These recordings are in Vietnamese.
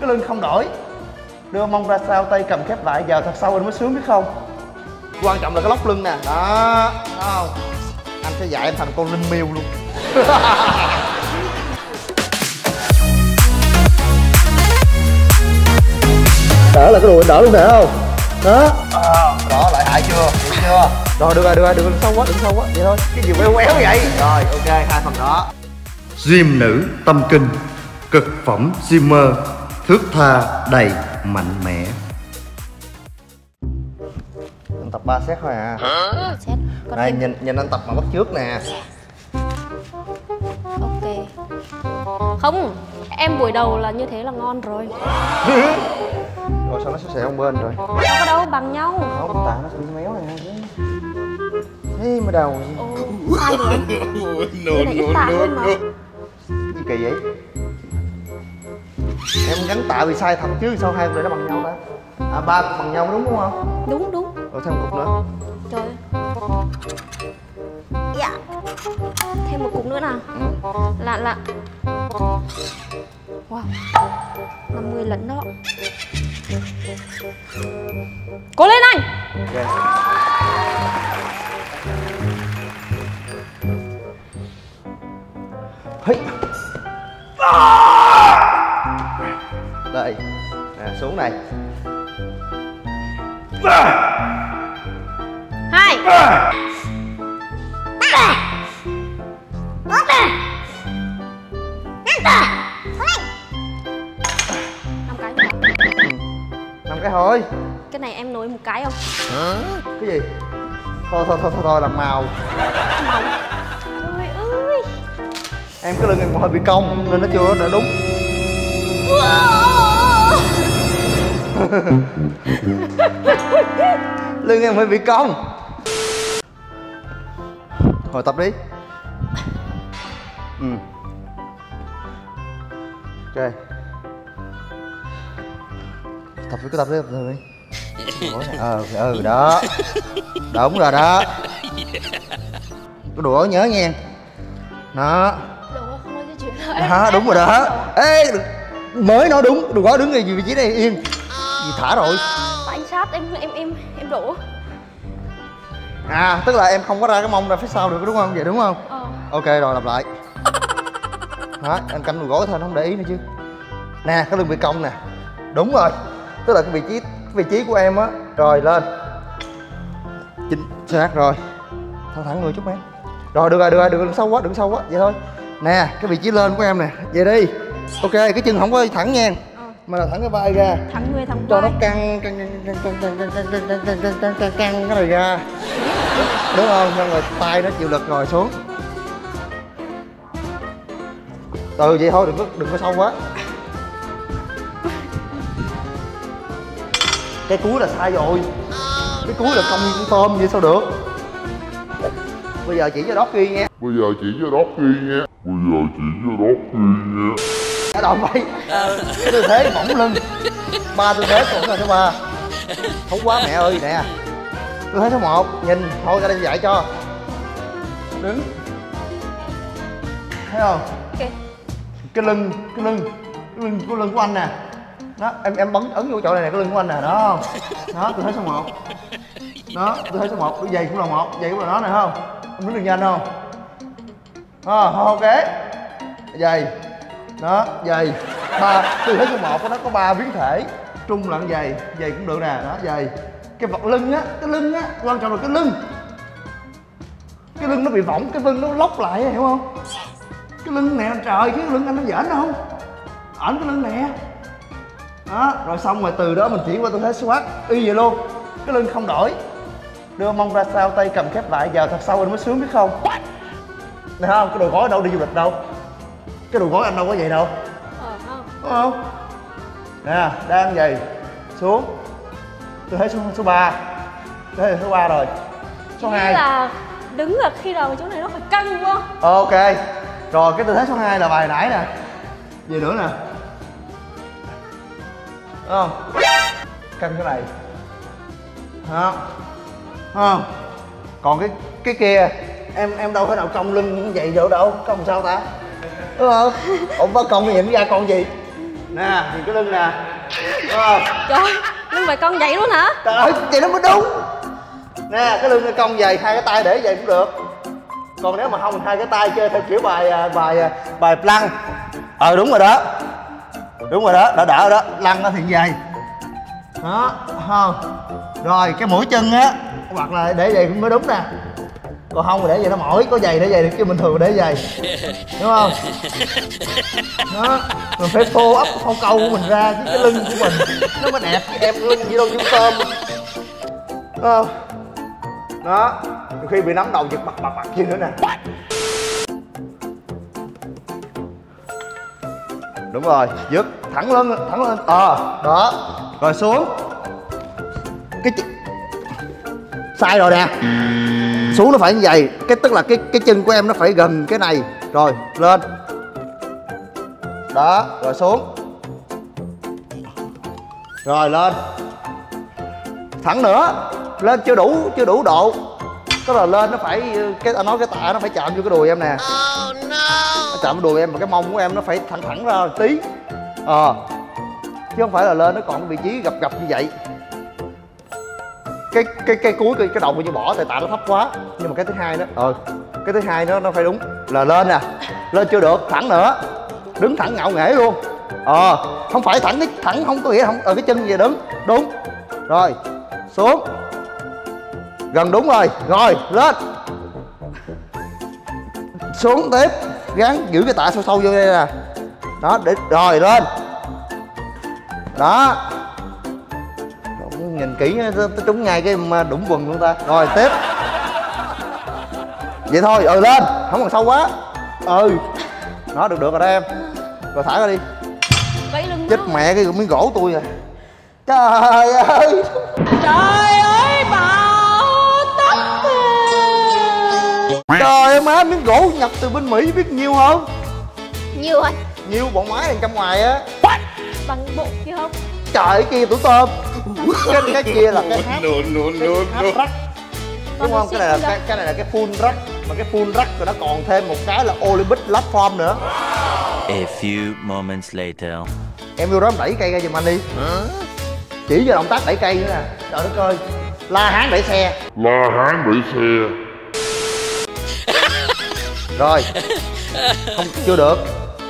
cái lưng không đổi. Đưa mông ra sau tay cầm khép lại giờ thật sâu anh mới sướng biết không? Quan trọng là cái lóc lưng nè. Đó. Thấy không. Anh sẽ dạy em thành con linh miêu luôn. Đỡ là cái đùi anh đỡ luôn nè không? Đó. À, đó lại hại chưa? Hiểu chưa? Rồi được rồi được rồi đừng sâu quá đừng sâu quá. Vậy thôi. Cái gì quéo quéo vậy? Rồi ok hai phần đó. Gym nữ tâm kinh Cực phẩm Zimmer Thước tha đầy mạnh mẽ. Anh tập 3 set thôi à. Đây thêm nhìn, nhìn anh tập mà bắt trước nè. Ok. Không Em buổi đầu là như thế là ngon rồi. Rồi sao nó sẽ không bên rồi? Đâu có đâu bằng nhau. Không, tạ nó sẽ bị méo nè Thế mà đầu Ồ Sai rồi. Này ít tạ hơn mà. Gì kỳ vậy Em gắn tạ vì sai thật chứ sao hai người nó bằng nhau ta? À ba cục bằng nhau đúng không Đúng đúng. Rồi thêm một cục nữa. Trời. Dạ. Thêm một cục nữa nào. Là là. Wow. 50 lẫn đó. Cố lên anh! Ok. Hây. Đây xuống này. Hai. Năm cái nữa. năm cái thôi. Cái này em nối một cái không? cái gì? Thôi thôi thôi thôi, thôi làm màu. Màu. Trời ơi. Em cái lưng em còn hơi bị cong nên nó chưa đã đúng lưng em hơi bị cong hồi tập đi. Ừ. Ok. Tập cứ tập đi tập đi. Ờ ừ đó. Đúng rồi đó. Cái đùa nhớ nghe đó. Đó. Đúng rồi đó. Ê mới nói đúng. Đừng có đứng ngay vị trí này yên gì thả rồi? Tại anh sát em em em em đổ. À tức là em không có ra cái mông ra phía sau được đúng không? Vậy đúng không? Ờ. Ok rồi làm lại. Đó em canh đùi gối thôi không để ý nữa chứ. Nè cái lưng bị cong nè. Đúng rồi. Tức là cái vị trí cái vị trí của em á rồi lên. Chính xác rồi. Thẳng thẳng người chút em. Rồi được rồi được rồi đừng sâu quá đừng sâu quá. Vậy thôi. Nè cái vị trí lên của em nè. Vậy đi. Ok cái chân không có thẳng nha mà là thẳng cái vai ra Thắng người thắng cho nó vai căng căng căng căng căng căng căng căng căng căng căng căng căng cái này ra đúng không xong rồi tay nó chịu lực rồi xuống từ vậy thôi đừng có đừng có sâu quá cái cuối là sai rồi cái cuối là như con tôm vậy sao được bây giờ chỉ cho đót ghi nha Bây giờ chỉ cho đốt ghi nha Bây giờ chỉ cho đốt ghi nha cái đòn vậy cái tư thế bỗng lưng. Ba tư thế còn là thứ ba. Không quá mẹ ơi nè. Tư thế số một nhìn thôi ra đây dạy cho. Đứng. Thấy không? Ok. Cái lưng cái lưng cái lưng cái lưng của anh nè. Đó em em bấm ấn vô chỗ này nè cái lưng của anh nè đó không? Đó tư thế số một. Đó tư thế số một cái giày cũng là một giày cũng là nó này không? Em đứng được nhanh không? À, ok. Giày đó dày ba từ thế số một của nó có ba biến thể. Trung lẫn dày dày cũng được nè. Đó dày cái vật lưng á, cái lưng á, quan trọng là cái lưng. Cái lưng nó bị võng, cái lưng nó lóc lại hiểu không? Cái lưng nè, trời, cái lưng anh nó giỡn đâu ảnh cái lưng nè. Đó, rồi xong rồi từ đó mình chuyển qua tư thế squat y vậy luôn. Cái lưng không đổi. Đưa mông ra sau, tay cầm khép lại. Vào thật sâu anh mới sướng biết không? Nè không? Cái đồ gói đâu đi du lịch đâu cái đồ gối anh đâu có vậy đâu. Ờ không. Đúng không? Nè đang vậy. Xuống. Tư thế số số ba. Tư thế số ba rồi. Số hai. là đứng ở khi đầu chỗ này nó phải căng không? ok. Rồi cái tư thế số 2 là bài nãy nè. Gì nữa nè. Đúng không? Căng cái này. Đó không? Còn cái cái kia em em đâu thể nào cong lưng như vậy được đâu. Cong sao ta đúng không? Ủa có cong thì nhìn ra con gì? Nè nhìn cái lưng nè. Đúng không Trời lưng phải cong vậy luôn hả? trời ơi vậy nó mới đúng. Nè cái lưng nó cong dày hai cái tay để vậy cũng được. Còn nếu mà không hai cái tay chơi theo kiểu bài à, bài à, bài lăn ờ đúng rồi đó. Đúng rồi đó đã đỡ đó. Lăn nó thì vậy. Đó không. Rồi cái mũi chân á hoặc là để vậy cũng mới đúng nè còn không thì để vậy nó mỏi có giày để vậy chứ bình thường để giày. Đúng không? Đó. Mình phải phô ấp phô câu của mình ra chứ cái lưng của mình. Nó mới đẹp chứ em lưng như đâu như tôm. Đúng không? Đó. Nhiều khi bị nắm đầu giật bật bật bật gì nữa nè đúng rồi dứt. Thẳng lên thẳng lên ờ đó. Rồi xuống. Cái sai rồi nè xuống nó phải như vậy. Cái tức là cái cái chân của em nó phải gần cái này. Rồi lên. Đó rồi xuống. Rồi lên. Thẳng nữa. Lên chưa đủ chưa đủ độ. Tức là lên nó phải cái anh nói cái tạ nó phải chạm vô cái đùi em nè. Nó chạm vào đùi em mà cái mông của em nó phải thẳng thẳng ra một tí. Ờ. Chứ không phải là lên nó còn cái vị trí gập gập như vậy cái cái cái cuối cái, cái đầu như bỏ tại tạ nó thấp quá. Nhưng mà cái thứ hai đó ờ cái thứ hai nó nó phải đúng. Là lên nè lên chưa được thẳng nữa. Đứng thẳng ngạo nghễ luôn. Ờ không phải thẳng cái thẳng không có nghĩa không ở cái chân về đứng. Đúng. Rồi xuống. Gần đúng rồi. Rồi lên. Xuống tiếp. Gắn giữ cái tạ sâu sâu vô đây nè. Đó để rồi lên. Đó nhìn kỹ trúng ngay cái mà đụng quần luôn ta. Rồi tiếp. Vậy thôi ừ lên. Không còn sâu quá. Ừ. Nó được được rồi đó em. Rồi thả ra đi. Lưng chết mẹ cái miếng gỗ tôi rồi. Trời ơi. Trời ơi bão táp trời ơi má miếng gỗ nhập từ bên mỹ biết nhiêu không? Nhiều anh nhiêu bọn máy đằng trong ngoài á. Bằng bộ kia không? trời ơi kia tủ tôm cái cái kia là cái hát No, no, no, Còn đúng không cái này là cái, cái này là cái full rack mà cái full rack rồi nó còn thêm một cái là olympic platform nữa. A few moments later. em vô đó em đẩy cây ra giùm anh đi. Chỉ cho động tác đẩy cây nữa nè. Trời đất ơi. La hán đẩy xe. La hán đẩy xe. rồi. Không chưa được.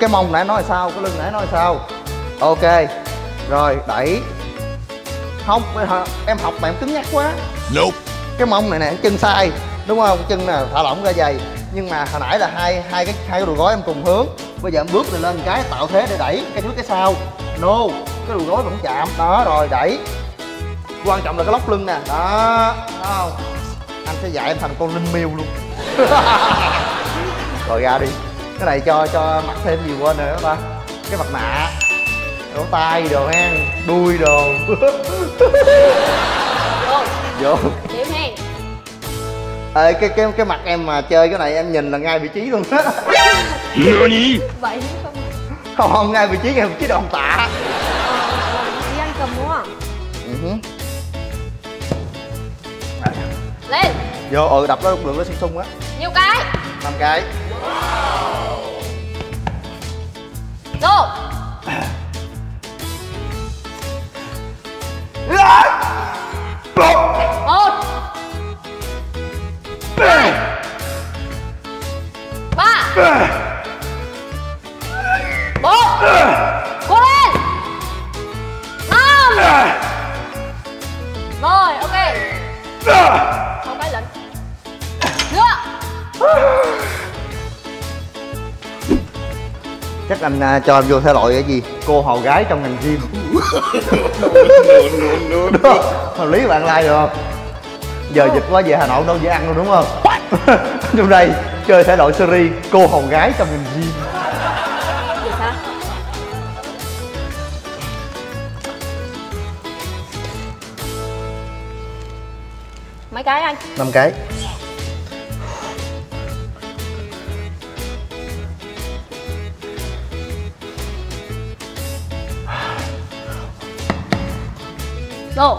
Cái mông nãy nói sao cái lưng nãy nói sao? Ok. Rồi đẩy không em học mà em cứng nhắc quá. Nope. cái mông này nè chân sai đúng không? Chân nè thả lỏng ra dày. Nhưng mà hồi nãy là hai hai cái hai cái đùi gối em cùng hướng. Bây giờ em bước này lên cái tạo thế để đẩy cái trước cái sau. No cái đùi gối vẫn chạm. Đó rồi đẩy. Quan trọng là cái lóc lưng nè. Đó thấy không? Anh sẽ dạy em thành con linh miêu luôn. Rồi ra đi. Cái này cho cho mặc thêm gì quên rồi đó ta. Cái mặt nạ lỗ tai đồ ha đuôi đồ. Rồi vô. Đếm hen. Ê, cái cái cái mặt em mà chơi cái này em nhìn là ngay vị trí luôn á? Vậy chứ không. Không không ngay vị trí ngay vị trí đồng tạ. Ờ, Đi ăn cầm đúng không? Ừ hứ. Lên. Vô ừ đập nó được nó sung sung á. Nhiều cái. Năm cái. Go Một Hai Ba Bốn Cố lên Năm Rồi, ok Không phải lệnh Nữa chắc anh à, cho em vô thể loại cái gì? Cô hầu gái trong ngành gym hợp lý bạn like được không? Giờ dịch quá về hà nội đâu dễ ăn đâu đúng không? Trong đây chơi thể loại series cô hầu gái trong ngành gym? Mấy cái anh? năm cái Vô.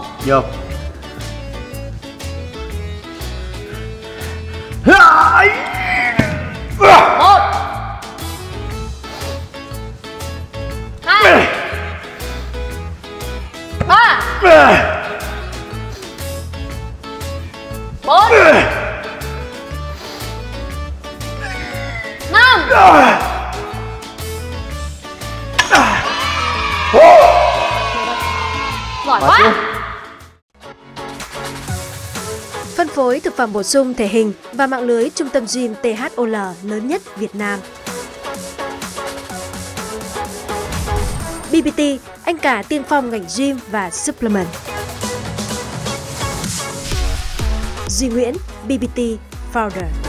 Vô Một. Hai. Ba. Phối thực phẩm bổ sung thể hình và mạng lưới trung tâm gym THOL lớn nhất Việt Nam. BBT, anh cả tiên phong ngành gym và supplement. Duy Nguyễn, BBT Founder.